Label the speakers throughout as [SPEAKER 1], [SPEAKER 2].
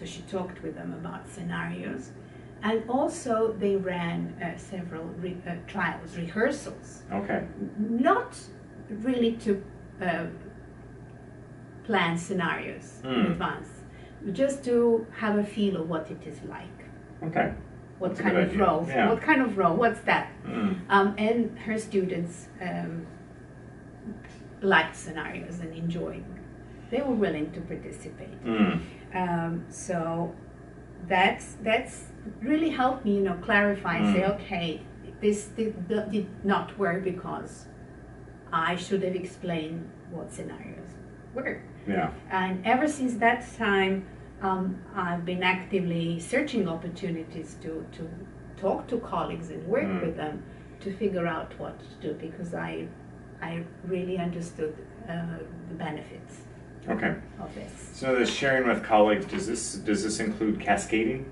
[SPEAKER 1] So she talked with them about scenarios. And also, they ran uh, several re- uh, trials, rehearsals.
[SPEAKER 2] Okay.
[SPEAKER 1] Not really to uh, plan scenarios in
[SPEAKER 2] Mm.
[SPEAKER 1] advance, just to have a feel of what it is like.
[SPEAKER 2] Okay.
[SPEAKER 1] What
[SPEAKER 2] That's
[SPEAKER 1] kind of
[SPEAKER 2] idea.
[SPEAKER 1] role?
[SPEAKER 2] Yeah.
[SPEAKER 1] What kind of role? What's that?
[SPEAKER 2] Mm.
[SPEAKER 1] Um, and her students um, liked scenarios and enjoyed. They were willing to participate.
[SPEAKER 2] Mm.
[SPEAKER 1] Um, so that's that's really helped me, you know, clarify. and Say,
[SPEAKER 2] Mm.
[SPEAKER 1] okay, this did, did not work because I should have explained what scenarios were.
[SPEAKER 2] Yeah.
[SPEAKER 1] And ever since that time, um, I've been actively searching opportunities to, to talk to colleagues and work
[SPEAKER 2] Mm.
[SPEAKER 1] with them to figure out what to do because I, I really understood uh, the benefits
[SPEAKER 2] Okay.
[SPEAKER 1] of this.
[SPEAKER 2] So the sharing with colleagues does this does this include cascading?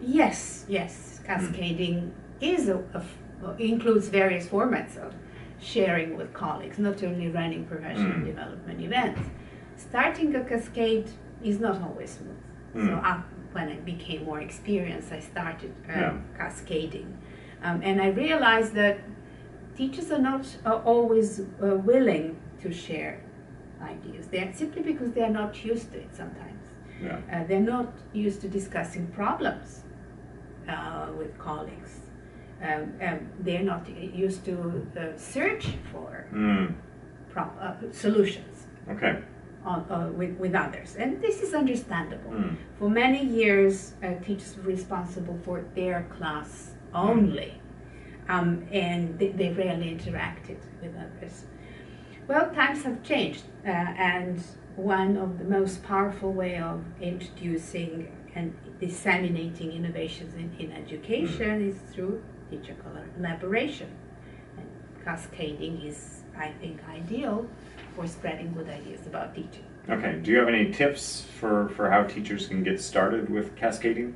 [SPEAKER 1] Yes, yes, cascading is a, a f- includes various formats of sharing with colleagues, not only running professional
[SPEAKER 2] Mm.
[SPEAKER 1] development events. Starting a cascade is not always smooth. So
[SPEAKER 2] Mm.
[SPEAKER 1] I, when I became more experienced, I started uh,
[SPEAKER 2] Yeah.
[SPEAKER 1] cascading, um, and I realized that teachers are not uh, always uh, willing to share ideas. They're simply because they are not used to it sometimes.
[SPEAKER 2] Yeah.
[SPEAKER 1] Uh, they're not used to discussing problems uh, with colleagues. Um, um, they're not used to uh, search for
[SPEAKER 2] Mm.
[SPEAKER 1] pro- uh, solutions
[SPEAKER 2] Okay.
[SPEAKER 1] on, uh, with, with others. And this is understandable.
[SPEAKER 2] Mm.
[SPEAKER 1] For many years, uh, teachers were responsible for their class only, um, and they, they rarely interacted with others. Well, times have changed, uh, and one of the most powerful way of introducing and disseminating innovations in, in education is through teacher collaboration. And cascading is, I think, ideal for spreading good ideas about teaching.
[SPEAKER 2] Okay. Do you have any tips for for how teachers can get started with cascading?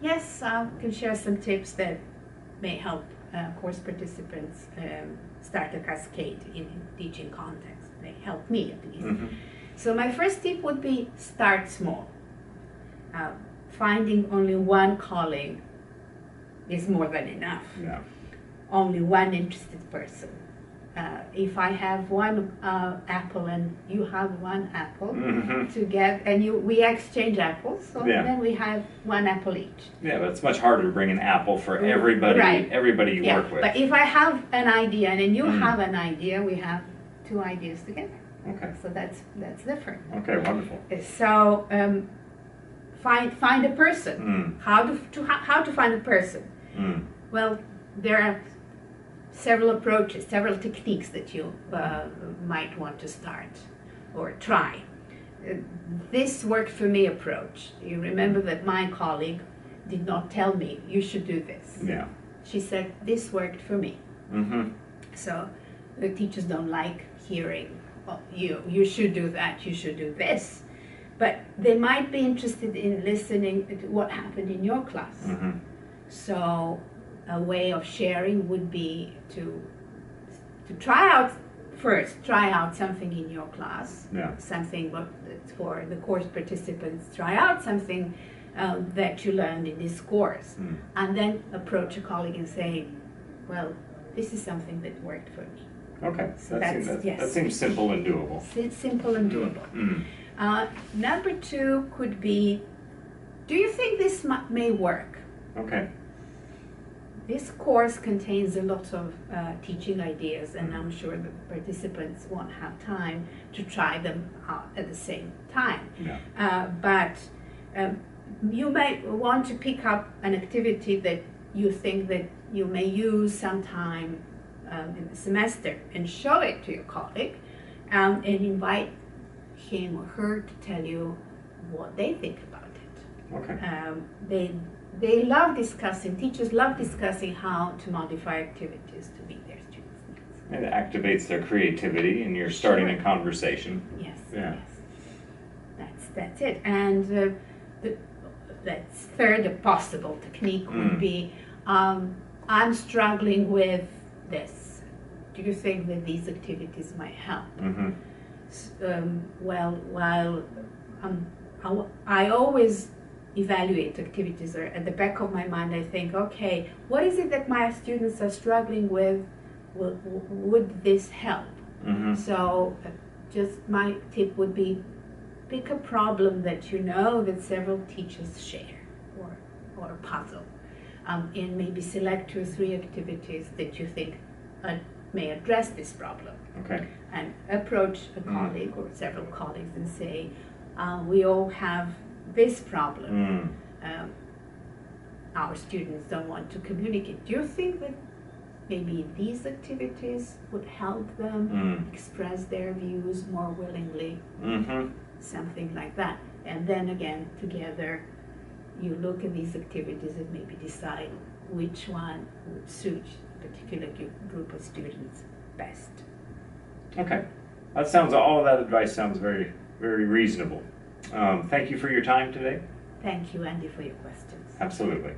[SPEAKER 1] Yes, I can share some tips that may help uh, course participants um, start a cascade in teaching context. They help me at least.
[SPEAKER 2] hmm
[SPEAKER 1] So my first tip would be start small. Uh, finding only one colleague is more than enough.
[SPEAKER 2] Yeah.
[SPEAKER 1] Only one interested person. Uh, if I have one uh, apple and you have one apple,
[SPEAKER 2] hmm
[SPEAKER 1] to get and you we exchange apples so
[SPEAKER 2] Yeah.
[SPEAKER 1] then we have one apple each
[SPEAKER 2] Yeah, but it's much harder to bring an apple for everybody
[SPEAKER 1] Right.
[SPEAKER 2] everybody you
[SPEAKER 1] yeah
[SPEAKER 2] work with.
[SPEAKER 1] but if i have an idea and then you
[SPEAKER 2] Mm.
[SPEAKER 1] have an idea we have two ideas together
[SPEAKER 2] Okay.
[SPEAKER 1] so that's that's different
[SPEAKER 2] Okay. Wonderful.
[SPEAKER 1] so um, find find a person
[SPEAKER 2] Mm.
[SPEAKER 1] how to, to how, how to find a person
[SPEAKER 2] Mm.
[SPEAKER 1] well there are several approaches several techniques that you uh, might want to start or try this worked for me approach you remember that my colleague did not tell me you should do this
[SPEAKER 2] Yeah.
[SPEAKER 1] she said this worked for me
[SPEAKER 2] Mm-hmm.
[SPEAKER 1] so the teachers don't like hearing oh, you you should do that you should do this but they might be interested in listening to what happened in your class
[SPEAKER 2] Mm-hmm.
[SPEAKER 1] so a way of sharing would be to to try out first try out something in your class
[SPEAKER 2] Yeah.
[SPEAKER 1] something what for the course participants try out something uh, that you learned in this course
[SPEAKER 2] Mm.
[SPEAKER 1] and then approach a colleague and say well this is something that worked for me
[SPEAKER 2] Okay.
[SPEAKER 1] So
[SPEAKER 2] that,
[SPEAKER 1] that's-
[SPEAKER 2] seems, that,
[SPEAKER 1] yes.
[SPEAKER 2] that seems simple and doable.
[SPEAKER 1] it's simple and doable
[SPEAKER 2] Mm.
[SPEAKER 1] uh, number two could be do you think this may work
[SPEAKER 2] Okay.
[SPEAKER 1] This course contains a lot of uh, teaching ideas, and I'm sure the participants won't have time to try them out at the same time.
[SPEAKER 2] Yeah.
[SPEAKER 1] Uh, but um, you may want to pick up an activity that you think that you may use sometime um, in the semester and show it to your colleague um, and invite him or her to tell you what they think about it
[SPEAKER 2] Okay.
[SPEAKER 1] um, they they love discussing teachers love discussing how to modify activities to meet their students needs.
[SPEAKER 2] It activates their creativity, and you're starting a conversation.
[SPEAKER 1] yes
[SPEAKER 2] Yeah.
[SPEAKER 1] yes. That's that's it. And uh, the that's third a possible technique would
[SPEAKER 2] Mm.
[SPEAKER 1] be um, i'm struggling with this. Do you think that these activities might help?
[SPEAKER 2] Hmm
[SPEAKER 1] um, well, while I'm I, I always evaluate activities or at the back of my mind I think okay what is it that my students are struggling with would, would this help
[SPEAKER 2] Mm-hmm.
[SPEAKER 1] so uh, just my tip would be pick a problem that you know that several teachers share or, or a puzzle um, and maybe select two or three activities that you think uh, may address this problem
[SPEAKER 2] Okay.
[SPEAKER 1] and approach a
[SPEAKER 2] Mm.
[SPEAKER 1] colleague or several colleagues and say, uh, we all have this problem.
[SPEAKER 2] Mm.
[SPEAKER 1] Um, our students don't want to communicate. Do you think that maybe these activities would help them
[SPEAKER 2] Mm.
[SPEAKER 1] express their views more willingly?
[SPEAKER 2] Mm-hmm.
[SPEAKER 1] Something like that. And then again, together, you look at these activities and maybe decide which one would suit a particular group of students best.
[SPEAKER 2] Okay. That sounds all that advice sounds very very reasonable. Um, thank you for your time today.
[SPEAKER 1] Thank you, Andy, for your questions.
[SPEAKER 2] Absolutely.